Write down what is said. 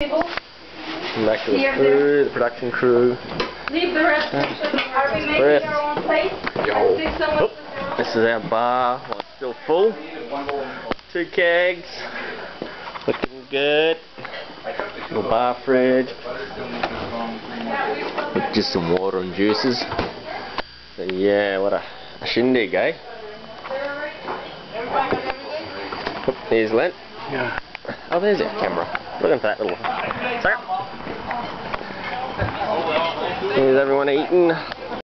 Back to the crew, the production crew. Leave the rest. Are we making Chris. our own plate? Yo. Think someone- Oop. This is our bar. Well, it's still full. Two kegs. Looking good. Little bar fridge. With just some water and juices. So yeah, what a, a shindig, eh? Oop, Here's Lent. Yeah. Oh, there's our camera. Look at that little. Sorry. Here's everyone eating.